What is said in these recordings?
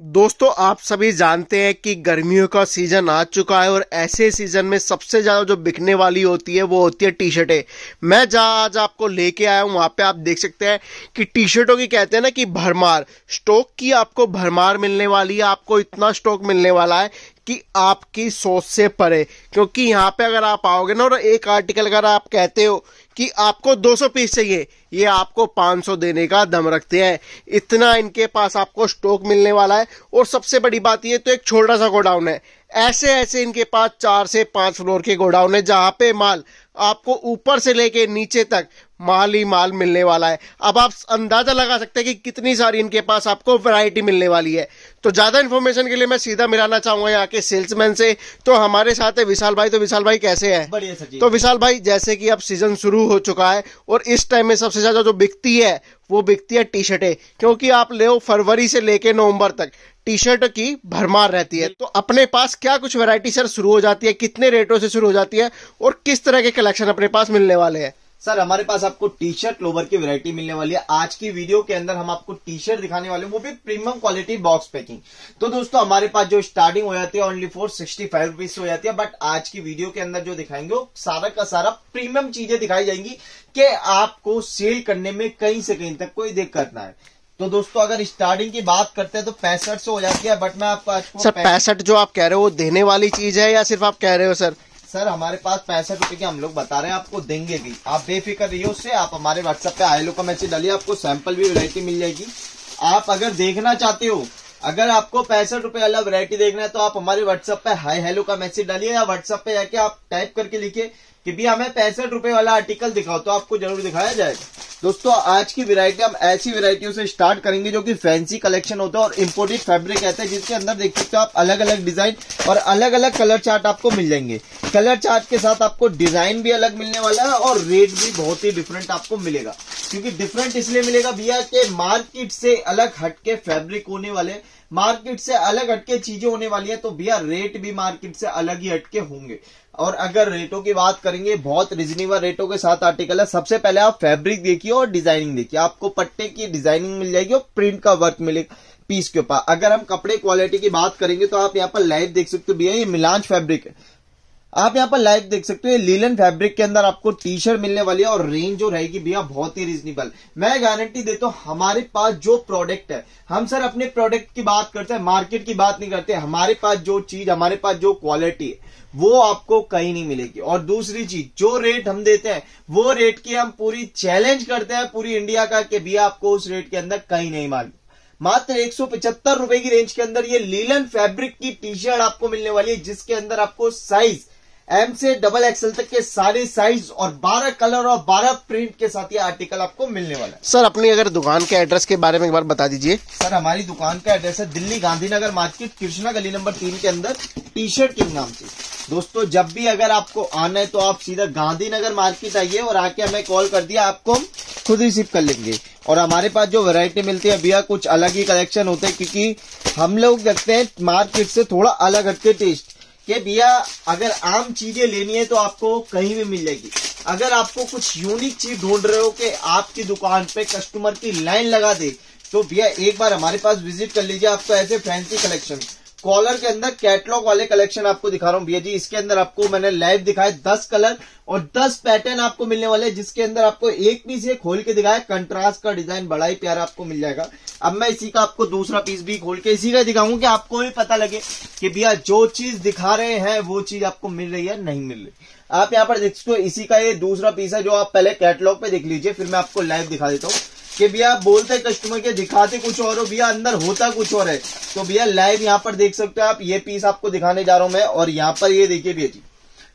दोस्तों, आप सभी जानते हैं कि गर्मियों का सीज़न आ चुका है और ऐसे सीज़न में सबसे ज़्यादा जो बिकने वाली होती है, वो होती है टी शर्टें मैं जहाँ आज आपको लेके आया हूँ, वहाँ पे आप देख सकते हैं कि टी शर्टों की कहते हैं ना कि भरमार। स्टॉक की आपको भरमार मिलने वाली है, आपको इतना स्टॉक मिलने वाला है कि आपकी सोच से परे। क्योंकि यहाँ पे अगर आप आओगे ना और एक आर्टिकल अगर आप कहते हो कि आपको 200 पीस चाहिए। ये आपको 500 देने का दम रखते हैं। इतना इनके पास आपको स्टॉक मिलने वाला है। और सबसे बड़ी बात ये तो एक छोटा सा गोडाउन है। ऐसे ऐसे इनके पास चार से पाँच फ्लोर के गोडाउन है, जहाँ पे माल आपको ऊपर से लेके नीचे तक माल ही माल मिलने वाला है। अब आप अंदाज़ा लगा सकते हैं कि कितनी सारी इनके पास आपको वैरायटी मिलने वाली है। तो ज़्यादा इन्फॉर्मेशन के लिए मैं सीधा मिलाना चाहूँगा यहाँ के सेल्समैन से। तो हमारे साथ है विशाल भाई। तो विशाल भाई कैसे है? बढ़िया तो विशाल भाई जैसे कि अब सीज़न शुरू हो चुका है और इस टाइम में सबसे ज़्यादा जो बिकती है वो बिकती है टी शर्टें क्योंकि आप ले फरवरी से लेके नवंबर तक टी शर्ट की भरमार रहती है। तो अपने पास क्या कुछ वैरायटी सर शुरू हो जाती है कितने रेटों से शुरू हो जाती है और किस तरह के कलेक्शन अपने पास मिलने वाले हैं? सर हमारे पास आपको टी शर्ट लोवर की वैरायटी मिलने वाली है। आज की वीडियो के अंदर हम आपको टी शर्ट दिखाने वाले हैं। वो भी प्रीमियम क्वालिटी बॉक्स पैकिंग तो दोस्तों हमारे पास जो स्टार्टिंग हो जाती है only four sixty five rupees हो जाती है। बट आज की वीडियो के अंदर जो दिखाएँगे वो सारा का सारा प्रीमियम चीज़ें दिखाई जाएँगी कि आपको सेल करने में कहीं से कहीं तक कोई दिक्कत ना है तो दोस्तों अगर स्टार्टिंग की बात करते हैं तो पैंसठ से हो जाती है। बट मैं आपको सर पैंसठ जो आप कह रहे हो देने वाली चीज़ है या सिर्फ़ आप कह रहे हो सर? सर, हमारे पास पैंसठ रुपए के हम लोग बता रहे हैं, आपको देंगे भी। आप बेफिक्र रहिए उससे, आप हमारे व्हाट्सएप पे आयलो का मैसेज डालिए, आपको सैंपल भी वैरायटी मिल जाएगी। आप अगर देखना चाहते हो, अगर आपको पैंसठ रुपए वाला वैरायटी देखना है तो आप हमारे व्हाट्सएप पे हाई हेलो का मैसेज डालिए या व्हाट्सएप पे जाके आप टाइप करके लिखिए। कि भी हमें पैंसठ रुपए वाला आर्टिकल दिखाओ तो आपको ज़रूर दिखाया जाएगा। दोस्तों, आज की वैरायटी हम ऐसी वैरायटियों से स्टार्ट करेंगे जो कि फैंसी कलेक्शन होता है और इम्पोर्टेड फैब्रिक कहते हैं, जिसके अंदर देख सकते हो आप अलग अलग डिज़ाइन और अलग अलग कलर चार्ट आपको मिल जाएँगे। कलर चार्ट के साथ आपको डिज़ाइन भी अलग मिलने वाला है और रेट भी बहुत ही डिफरेंट आपको मिलेगा। क्योंकि डिफरेंट इसलिए मिलेगा भैया के मार्केट से अलग हटके फैब्रिक होने वाले मार्केट से अलग हटके चीज़ें होने वाली है तो भैया रेट भी मार्केट से अलग ही हटके होंगे। और अगर रेटों की बात करेंगे, बहुत रिजनेबल रेटों के साथ आर्टिकल है। सबसे पहले आप फैब्रिक देखिए और डिज़ाइनिंग देखिए। आपको पट्टे की डिज़ाइनिंग मिल जाएगी और प्रिंट का वर्क मिलेगा पीस के ऊपर। अगर हम कपड़े क्वालिटी की बात करेंगे तो आप यहाँ पर लाइव देख सकते हो। भैया, ये मिलांच फैब्रिक है। आप यहाँ पर लाइव देख सकते हो लीलन फैब्रिक के अंदर आपको टी शर्ट मिलने वाली है और रेंज जो रहेगी भैया, बहुत ही रीजनेबल मैं गारंटी देता हूँ, हमारे पास जो प्रोडक्ट है, हम सर अपने प्रोडक्ट की बात करते हैं मार्केट की बात नहीं करते, हमारे पास जो चीज़, हमारे पास जो क्वालिटी है, वो आपको कहीं नहीं मिलेगी। और दूसरी चीज़, जो रेट हम देते हैं, वो रेट की हम पूरी चैलेंज करते हैं पूरी इंडिया का कि भैया आपको उस रेट के अंदर कहीं नहीं मालूम। मात्र एक सौ पचहत्तर रुपए की रेंज के अंदर ये लीलन फैब्रिक की टी शर्ट आपको मिलने वाली है, जिसके अंदर आपको साइज़ एम से डबल एक्सएल तक के सारे साइज़ और 12 कलर और 12 प्रिंट के साथ ये आर्टिकल आपको मिलने वाला है। सर अपनी अगर दुकान के एड्रेस के बारे में एक बार बता दीजिए। सर हमारी दुकान का एड्रेस है दिल्ली गांधीनगर मार्केट कृष्णा गली नंबर तीन के अंदर टी शर्ट के नाम से। दोस्तों जब भी अगर आपको आना है तो आप सीधा गांधीनगर मार्केट आइए और आके हमें कॉल कर दिया आपको हम खुद रिसीव कर लेंगे। और हमारे पास जो वैरायटी मिलती है भैया कुछ अलग ही कलेक्शन होते हैं क्योंकि हम लोग देखते हैं मार्केट से थोड़ा अलग हटके टेस्ट कि भैया, अगर आम चीज़ें लेनी है तो आपको कहीं भी मिल जाएगी। अगर आपको कुछ यूनिक चीज़ ढूंढ रहे हो कि आपकी दुकान पे कस्टमर की लाइन लगा दे तो भैया, एक बार हमारे पास विज़िट कर लीजिए आपको ऐसे फैंसी कलेक्शन कॉलर के अंदर कैटलॉग वाले कलेक्शन आपको दिखा रहा हूँ। भैया जी, इसके अंदर आपको मैंने लाइव दिखाया दस कलर और दस पैटर्न आपको मिलने वाले जिसके अंदर आपको एक पीस ये खोल के दिखाया कंट्रास्ट का डिज़ाइन बड़ा ही प्यारा आपको मिल जाएगा। अब मैं इसी का आपको दूसरा पीस भी खोल के इसी का दिखाऊँगा कि आपको भी पता लगे कि भैया जो चीज़ दिखा रहे हैं, वो चीज़ आपको मिल रही है, नहीं मिल रही। आप यहाँ पर देख सकते हो, इसी का ये दूसरा पीस है जो आप पहले कैटलॉग पे देख लीजिए, फिर मैं आपको लाइव दिखा देता हूँ। कि भैया बोलते कस्टमर के, दिखाते कुछ और हो, भैया अंदर होता कुछ और है। तो भैया लाइव यहाँ पर देख सकते हो आप, ये पीस आपको दिखाने जा रहा हूँ मैं, और यहाँ पर ये देखिए भैया जी।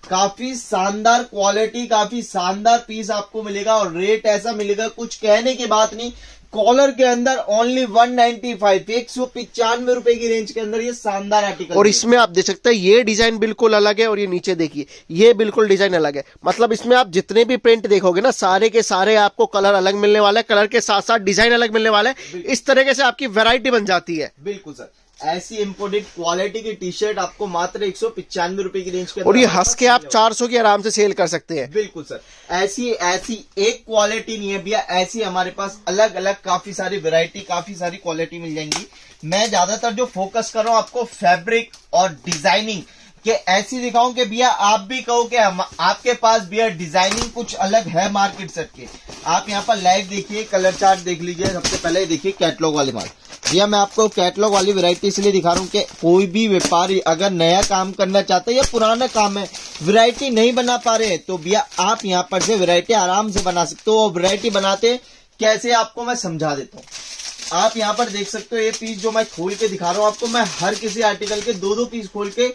काफ़ी शानदार क्वालिटी काफ़ी शानदार पीस आपको मिलेगा, और रेट ऐसा मिलेगा, कुछ कहने की बात नहीं कॉलर के अंदर ओनली 195 एक सौ पिचानवे रुपए की रेंज के अंदर ये शानदार आर्टिकल और इसमें आप देख सकते हैं ये डिज़ाइन बिल्कुल अलग है और ये नीचे देखिए ये बिल्कुल डिज़ाइन अलग है। मतलब इसमें आप जितने भी प्रिंट देखोगे ना सारे के सारे आपको कलर अलग मिलने वाला है कलर के साथ साथ डिज़ाइन अलग मिलने वाला है। इस तरीके से आपकी वेरायटी बन जाती है। बिल्कुल सर ऐसी इम्पोर्टेड क्वालिटी की टी शर्ट आपको मात्र एक सौ पिचानवे रुपए की रेंज के और ये हंस के आप चार सौ की आराम से सेल कर सकते हैं। बिल्कुल सर ऐसी ऐसी एक क्वालिटी नहीं है भैया ऐसी हमारे पास अलग अलग काफ़ी सारी वेरायटी काफ़ी सारी क्वालिटी मिल जाएँगी। मैं ज़्यादातर जो फोकस कर रहा हूँ आपको फेब्रिक और डिज़ाइनिंग कि ऐसी दिखाऊँ कि भैया, आप भी कहो कि आपके पास भैया डिज़ाइनिंग कुछ अलग है मार्केट सेट के। आप यहाँ पर लाइव देखिए, कलर चार्ट देख लीजिए, सबसे पहले देखिए कैटलॉग वाले माल। भैया, मैं आपको कैटलॉग वाली वैरायटी इसलिए दिखा रहा हूँ कि कोई भी व्यापारी अगर नया काम करना चाहता है या पुराना काम है वैरायटी नहीं बना पा रहे तो भैया आप यहाँ पर से वैरायटी आराम से बना सकते हो और वैरायटी बनाते कैसे आपको मैं समझा देता हूँ। आप यहाँ पर देख सकते हो, ये पीस जो मैं खोल के दिखा रहा हूँ आपको, मैं हर किसी आर्टिकल के दो दो पीस खोल के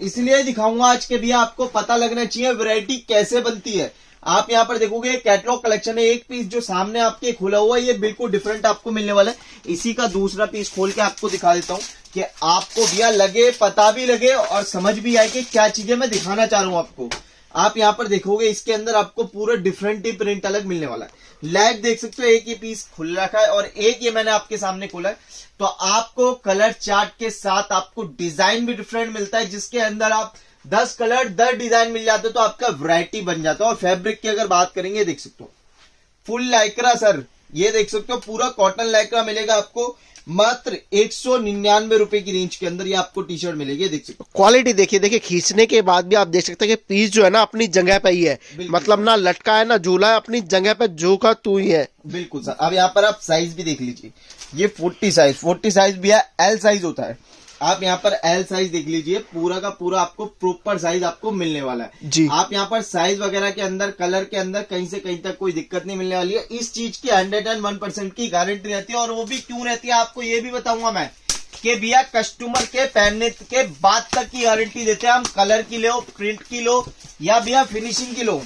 इसलिए दिखाऊँगा आज के भैया आपको, पता लगना चाहिए वैरायटी कैसे बनती है। आप यहाँ पर देखोगे कैटलॉग कलेक्शन है, एक पीस जो सामने आपके खुला हुआ है, ये बिल्कुल डिफरेंट आपको मिलने वाला है। इसी का दूसरा पीस खोल के आपको दिखा देता हूँ कि आपको भैया लगे, पता भी लगे और समझ भी आए कि क्या चीज़ें मैं दिखाना चाह रहा हूँ आपको। आप यहाँ पर देखोगे, इसके अंदर आपको पूरा डिफरेंट ही प्रिंट अलग मिलने वाला है। लैग देख सकते हो, एक ही पीस खुल रखा है और एक ये मैंने आपके सामने खोला है। तो आपको कलर चार्ट के साथ आपको डिज़ाइन भी डिफरेंट मिलता है, जिसके अंदर आप दस कलर दस डिज़ाइन मिल जाते तो आपका वैरायटी बन जाता है। और फैब्रिक की अगर बात करेंगे, देख सकते हो। फुल लाइक्रा सर ये देख सकते हो पूरा कॉटन लाइक्रा मिलेगा आपको मात्र एक सौ निन्यानवे रुपए की रेंज के अंदर ये आपको टी शर्ट मिलेगी देख सकते हो। क्वालिटी देखिए देखिए खींचने के बाद भी आप देख सकते हैं कि पीस जो है ना अपनी जगह पे ही है। मतलब ना लटका है ना झूला है अपनी जगह पे जो का तू ही है। बिल्कुल सर। अब यहाँ पर आप साइज़ भी देख लीजिए। ये फोर्टी साइज़ फोर्टी साइज़ भी है एल साइज़ होता है। आप यहाँ पर एल साइज़ देख लीजिए पूरा का पूरा आपको प्रॉपर साइज़ आपको मिलने वाला है। जी। आप यहाँ पर साइज़ वगैरह के अंदर कलर के अंदर कहीं से कहीं तक कोई दिक्कत नहीं मिलने वाली है। इस चीज़ की हंड्रेड एंड वन परसेंट की गारंटी रहती है और वो भी क्यों रहती है आपको ये भी बताऊँगा मैं कि भैया कस्टमर के पहनने के बाद तक की गारंटी देते हैं। हम कलर की लो प्रिंट की लो या भैया फिनिशिंग की लो।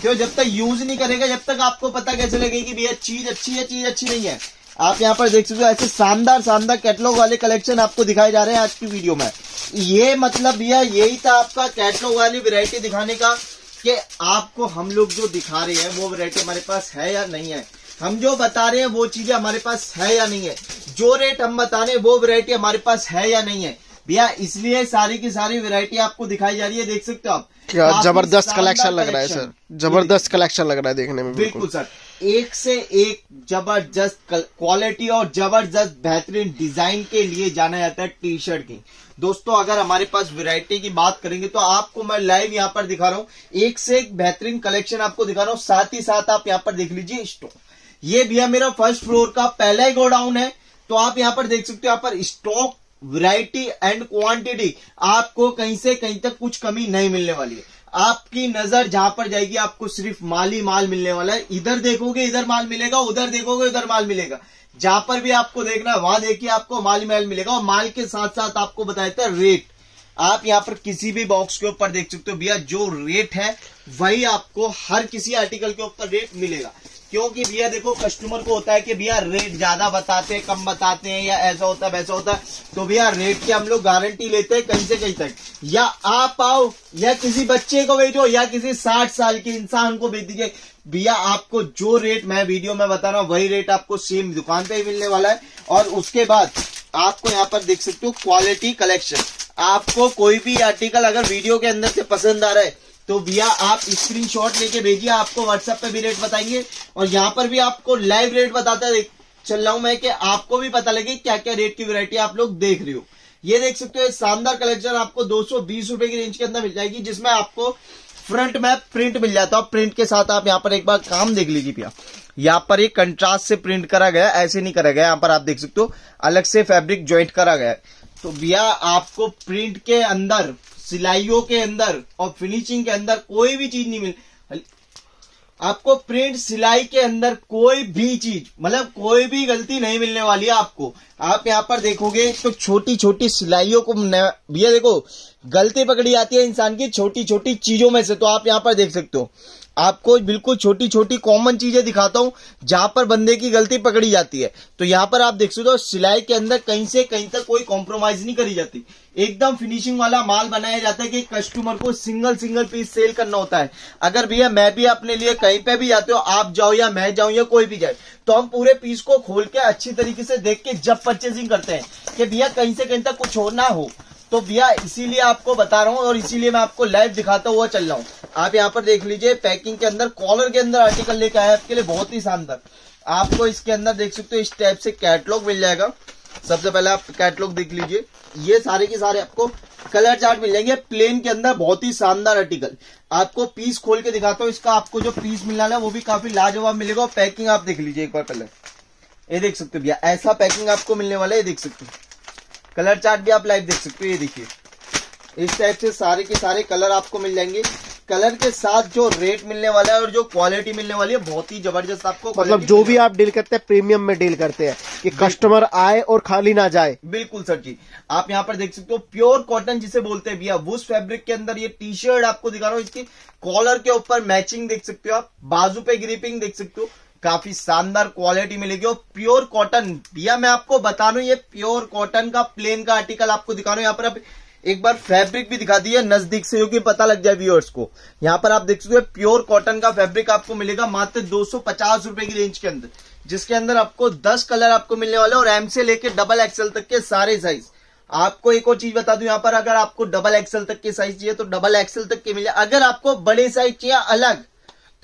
क्यों? जब तक यूज़ नहीं करेगा जब तक आपको पता कैसे लगेगी भैया चीज़ अच्छी है चीज़ अच्छी नहीं है। आप यहाँ पर देख सकते हो, ऐसे शानदार शानदार कैटलॉग वाले कलेक्शन आपको दिखाए जा रहे हैं आज की वीडियो में। ये मतलब भैया, यही था आपका कैटलॉग वाली वेरायटी दिखाने का, कि आपको हम लोग जो दिखा रहे हैं, वो वेरायटी हमारे पास है या नहीं है। हम जो बता रहे हैं, वो चीज़ें हमारे पास है या नहीं है। जो रेट हम बता रहे हैं, वो वेरायटी हमारे पास है या नहीं है। भैया इसलिए सारी की सारी वैरायटी आपको दिखाई जा रही है देख सकते हो आप। क्या ज़बरदस्त कलेक्शन लग रहा है सर ज़बरदस्त कलेक्शन लग रहा है देखने में बिल्कुल। सर एक से एक ज़बरदस्त क्वालिटी और ज़बरदस्त बेहतरीन डिज़ाइन के लिए जाना जाता है टी शर्ट की। दोस्तों अगर हमारे पास वैरायटी की बात करेंगे तो आपको मैं लाइव यहाँ पर दिखा रहा हूँ। एक से एक बेहतरीन कलेक्शन आपको दिखा रहा हूँ। साथ ही साथ आप यहाँ पर देख लीजिए स्टॉक ये भैया मेरा फ़र्स्ट फ्लोर का पहला ही गोडाउन है। तो आप यहाँ पर देख सकते हो यहाँ पर स्टॉक वैरायटी एंड क्वांटिटी आपको कहीं से कहीं तक कुछ कमी नहीं मिलने वाली है। आपकी नज़र जहाँ पर जाएगी, आपको सिर्फ़ माल ही माल मिलने वाला है। इधर देखोगे, इधर माल मिलेगा, उधर देखोगे, उधर माल मिलेगा। जहाँ पर भी आपको देखना है, वहाँ देखिए आपको माल ही माल मिलेगा। और माल के साथ साथ आपको बताया था रेट आप यहाँ पर किसी भी बॉक्स के ऊपर देख सकते हो, भैया, जो रेट है, वही आपको हर किसी आर्टिकल के ऊपर रेट मिलेगा। क्योंकि भैया देखो कस्टमर को होता है कि भैया रेट ज़्यादा बताते हैं, कम बताते हैं, या ऐसा होता है, वैसा होता है तो भैया रेट की हम लोग गारंटी लेते हैं कहीं से कहीं तक। या आप आओ, या किसी बच्चे को भेजो, या किसी साठ साल के इंसान को भेज दीजिए। भैया आपको जो रेट मैं वीडियो में बता रहा हूँ, वही रेट आपको सेम दुकान पे ही मिलने वाला है। और उसके बाद आपको यहाँ पर देख सकते हो क्वालिटी कलेक्शन आपको कोई भी आर्टिकल अगर वीडियो के अंदर से पसंद आ रहा है तो भैया, आप स्क्रीनशॉट लेके भेजिए, आपको व्हाट्सएप पे भी रेट बताएँगे। और यहाँ पर भी आपको लाइव रेट बताता चल रहा हूँ मैं कि आपको भी पता लगे क्या क्या रेट की वैरायटी आप लोग देख रहे हो। ये देख सकते हो, शानदार कलेक्शन आपको दो रुपए की रेंज के अंदर मिल जाएगी, जिसमें आपको फ्रंट में प्रिंट मिल जाता है। प्रिंट के साथ आप यहाँ पर एक बार काम देख लीजिए भैया। यहाँ पर एक कंट्रास्ट से प्रिंट करा गया ऐसे नहीं करा गया यहाँ पर आप देख सकते हो, अलग से फैब्रिक ज्वाइंट करा गया तो भैया, आपको प्रिंट के अंदर सिलाइयों के अंदर और फिनिशिंग के अंदर कोई भी चीज़ नहीं मिल आपको प्रिंट सिलाई के अंदर कोई भी चीज़ मतलब कोई भी गलती नहीं मिलने वाली है आपको। आप यहाँ पर देखोगे तो छोटी छोटी सिलाइयों को भैया देखो, गलती पकड़ी जाती है इंसान की छोटी छोटी चीज़ों में से तो आप यहाँ पर देख सकते हो। आपको बिल्कुल छोटी छोटी कॉमन चीज़ें दिखाता हूँ, जहाँ पर बंदे की गलती पकड़ी जाती है। तो यहाँ पर आप देख सकते हो, सिलाई के अंदर कहीं से कहीं तक कोई कॉम्प्रोमाइज नहीं करी जाती। एकदम फिनिशिंग वाला माल बनाया जाता है कि कस्टमर को सिंगल सिंगल पीस सेल करना होता है। अगर भैया मैं भी अपने लिए कहीं पे भी जाते हो, आप जाओ या मैं जाऊँ या कोई भी जाए तो हम पूरे पीस को खोल के अच्छी तरीके से देख के जब परचेसिंग करते हैं कि भैया कहीं से कहीं तक कुछ हो ना हो। तो भैया, इसीलिए आपको बता रहा हूँ और इसीलिए मैं आपको लाइव दिखाता हुआ चल रहा हूँ। आप यहाँ पर देख लीजिए पैकिंग के अंदर कॉलर के अंदर आर्टिकल लेके आया आपके लिए, बहुत ही शानदार। आपको इसके अंदर देख सकते हो, इस टाइप से कैटलॉग मिल जाएगा। सबसे पहले आप कैटलॉग देख लीजिए। ये सारे के सारे आपको कलर चार्ट मिल जाएँगे। प्लेन के अंदर बहुत ही शानदार आर्टिकल आपको पीस खोल के दिखाता हूँ, इसका आपको जो पीस मिलना है, वो भी काफ़ी लाजवाब मिलेगा। पैकिंग आप देख लीजिए एक बार पहले। ये देख सकते हो भैया, ऐसा पैकिंग आपको मिलने वाला है, ये देख सकते हो। कलर चार्ट भी आप लाइव देख सकते हो ये देखिए। इस टाइप से सारे के सारे कलर आपको मिल जाएँगे। कलर के साथ जो रेट मिलने वाला है और जो क्वालिटी मिलने वाली है बहुत ही ज़बरदस्त आपको मतलब जो भी आप डील करते हैं प्रीमियम में डील करते हैं कि कस्टमर आए और खाली ना जाए। बिल्कुल सर जी। आप यहाँ पर देख सकते हो प्योर कॉटन जिसे बोलते हैं भैया वुस फैब्रिक के अंदर ये टी शर्ट आपको दिखा रहा हूँ इसकी कॉलर के ऊपर मैचिंग देख सकते हो आप बाजू पे ग्रिपिंग देख सकते हो। काफ़ी शानदार क्वालिटी मिलेगी। और प्योर कॉटन भैया मैं आपको बता रहा ये प्योर कॉटन का प्लेन का आर्टिकल आपको दिखा रहा हूँ यहाँ पर एक बार फैब्रिक भी दिखा दिया, नज़दीक से क्योंकि पता लग जाए व्यूअर्स को। यहाँ पर आप देख सकते हो प्योर कॉटन का फैब्रिक आपको मिलेगा मात्र दो सौ की रेंज के अंदर, जिसके अंदर आपको 10 कलर आपको मिलने वाले और एम से लेके डबल एक्सएल तक के सारे साइज़ आपको एक और चीज़ बता दूँ, यहाँ पर अगर आपको डबल एक्सएल तक के साइज़ चाहिए तो डबल एक्सएल तक के मिले। अगर आपको बड़े साइज़ चाहिए, अलग।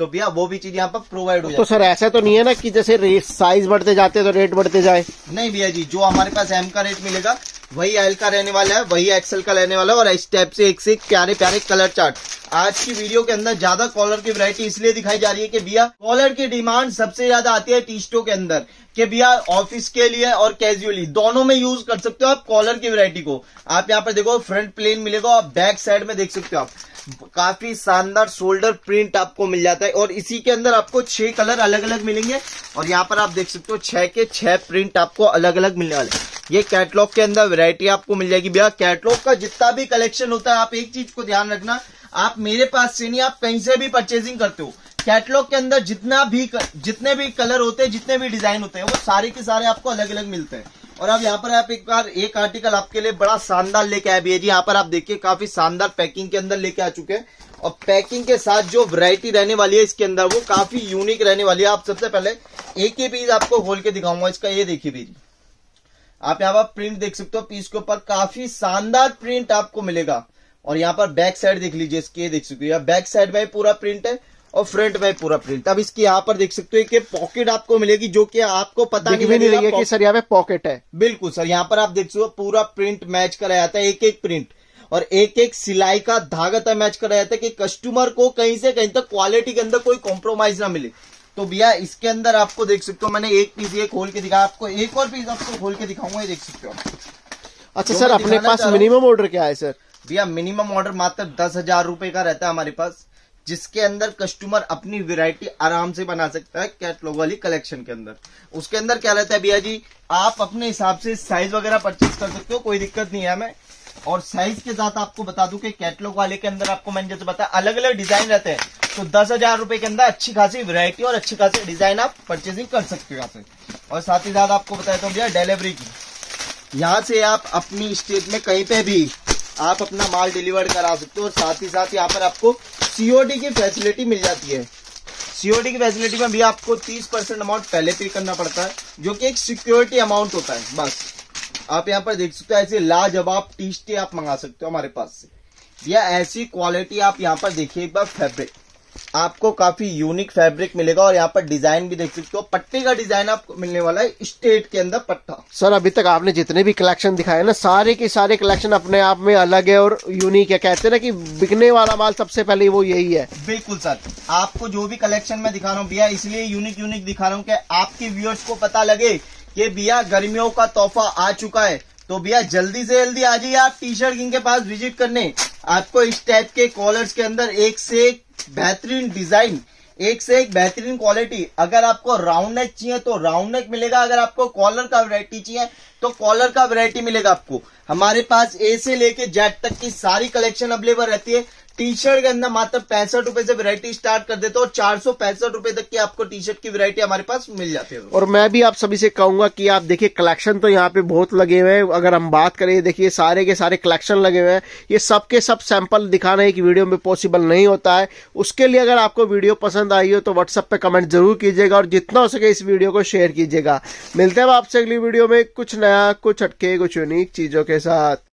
तो भैया वो भी चीज़ यहाँ पर प्रोवाइड हो तो सर ऐसा तो नहीं है ना कि जैसे रेट साइज़ बढ़ते जाते तो रेट बढ़ते जाए? नहीं भैया जी जो हमारे पास एम का रेट मिलेगा वही एल का रहने वाला है वही एक्सएल का रहने वाला है और इस टाइप से एक से एक प्यारे प्यारे कलर चार्ट आज की वीडियो के अंदर ज़्यादा कॉलर की वैरायटी इसलिए दिखाई जा रही है कि भैया कॉलर की डिमांड सबसे ज़्यादा आती है टी के अंदर। कि भैया ऑफ़िस के लिए और कैजुअली दोनों में यूज़ कर सकते हो आप कॉलर की वैरायटी को। आप यहाँ पर देखो फ्रंट प्लेन मिलेगा और बैक साइड में देख सकते हो आप। काफ़ी शानदार शोल्डर प्रिंट आपको मिल जाता है और इसी के अंदर आपको छह कलर अलग अलग मिलेंगे और यहाँ पर आप देख सकते हो छह के छह प्रिंट आपको अलग अलग मिलने वाले ये कैटलॉग के अंदर वैरायटी आपको मिल जाएगी। भैया कैटलॉग का जितना भी कलेक्शन होता है, आप एक चीज़ को ध्यान रखना, आप मेरे पास से नहीं, आप कहीं से भी परचेजिंग करते हो। कैटलॉग के अंदर जितना भी जितने भी कलर होते हैं, जितने भी डिज़ाइन होते हैं, वो सारे के सारे आपको अलग अलग मिलते हैं। और अब यहाँ पर आप एक बार एक आर्टिकल आपके लिए बड़ा शानदार लेके आए भैया जी। यहाँ पर आप देखिए, काफ़ी शानदार पैकिंग के अंदर लेके आ चुके हैं। और पैकिंग के साथ जो वैरायटी रहने वाली है इसके अंदर, वो काफ़ी यूनिक रहने वाली है। आप सबसे पहले एक ही पीस आपको खोल के दिखाऊँगा इसका। ये देखिए भैया आप यहाँ पर प्रिंट देख सकते हो पीस के ऊपर काफ़ी शानदार प्रिंट आपको मिलेगा। और यहाँ पर बैक साइड देख लीजिए इसके देख सकते हो। बैक साइड में पूरा प्रिंट है। और फ्रंट में पूरा प्रिंट अब इसकी यहाँ पर देख सकते हो कि पॉकेट आपको मिलेगी जो कि आपको पता नहीं, नहीं लगेगा कि सर यहाँ पे पॉकेट है। बिल्कुल सर यहाँ पर आप देख सकते हो पूरा प्रिंट मैच कराया जाता है एक एक प्रिंट और एक एक सिलाई का धागा तक मैच कराया जाता है कि कस्टमर को कहीं से कहीं तक क्वालिटी के अंदर कोई कॉम्प्रोमाइज ना मिले। तो भैया इसके अंदर आपको देख सकते हो मैंने एक पीस ये खोल के दिखाया आपको एक और पीस आपको खोल के दिखाऊँगा ये देख सकते हो अच्छा सर अपने पास मिनिमम ऑर्डर क्या है सर? भैया मिनिमम ऑर्डर मात्र दस हज़ार रुपये का रहता है हमारे पास। जिसके अंदर कस्टमर अपनी वैरायटी आराम से बना सकता है कैटलॉग वाली कलेक्शन के अंदर। उसके अंदर क्या रहता है भैया जी? आप अपने हिसाब से साइज़ वगैरह परचेज कर सकते हो, कोई दिक्कत नहीं है हमें। और साइज़ के साथ आपको बता दूँ कि कैटलॉग वाले के अंदर आपको मैंने जैसे बताया अलग अलग डिज़ाइन रहते हैं। तो दस हज़ार रुपए के अंदर अच्छी खासी वैरायटी और अच्छी खासी डिज़ाइन आप परचेजिंग कर सकते हो यहाँ से। और साथ ही साथ आपको बताया तो भैया डिलीवरी की। यहाँ से आप अपनी स्टेट में कहीं पे भी आप अपना माल डिलीवर करा सकते हो और साथ ही साथ यहाँ पर आपको सीओडी की फैसिलिटी मिल जाती है। सीओडी की फैसिलिटी में भी आपको 30 परसेंट अमाउंट पहले पे करना पड़ता है, जो कि एक सिक्योरिटी अमाउंट होता है, बस। आप यहाँ पर देख सकते हो, ऐसे लाजवाब टी आप मंगा सकते हो हमारे पास से। या ऐसी क्वालिटी आप यहाँ पर देखिए एक बार फैब्रिक आपको काफ़ी यूनिक फैब्रिक मिलेगा और यहाँ पर डिज़ाइन भी देख सकते हो। पट्टे का डिज़ाइन आपको मिलने वाला है स्टेट के अंदर पट्टा। सर अभी तक आपने जितने भी कलेक्शन दिखाए ना सारे के सारे कलेक्शन अपने आप में अलग है और यूनिक है। कहते हैं ना कि बिकने वाला माल सबसे पहले वो यही है। बिल्कुल सर। आपको जो भी कलेक्शन में दिखा रहा हूँ भैया इसलिए यूनिक यूनिक दिखा रहा हूँ की आपके व्यूअर्स को पता लगे कि भैया गर्मियों का तोहफा आ चुका है। तो भैया जल्दी से जल्दी आ जाइए आप टी शर्ट किंग के पास विज़िट करने। आपको इस टाइप के कॉलर्स के अंदर एक से एक बेहतरीन डिज़ाइन, एक से एक बेहतरीन क्वालिटी। अगर आपको राउंड नेक चाहिए तो राउंड नेक मिलेगा, अगर आपको कॉलर का वैरायटी चाहिए तो कॉलर का वैरायटी मिलेगा आपको। हमारे पास ए से लेके जेड तक की सारी कलेक्शन अवेलेबल रहती है। टी शर्ट के अंदर मात्र पैंसठ रुपए से वैरायटी स्टार्ट कर देते हो और चार सौ पैंसठ रुपए तक की आपको टी शर्ट की वैरायटी हमारे पास मिल जाती है। और मैं भी आप सभी से कहूँगा कि आप देखिए कलेक्शन तो यहाँ पे बहुत लगे हुए हैं। अगर हम बात करें, देखिए, सारे के सारे कलेक्शन लगे हुए हैं। ये सब के सब सैंपल दिखाना एक वीडियो में पॉसिबल नहीं होता है। उसके लिए अगर आपको वीडियो पसंद आई हो तो व्हाट्सएप पे कमेंट ज़रूर कीजिएगा और जितना हो सके इस वीडियो को शेयर कीजिएगा। मिलते हैं आपसे अगली वीडियो में कुछ नया, कुछ हटके, कुछ यूनिक चीज़ों के साथ।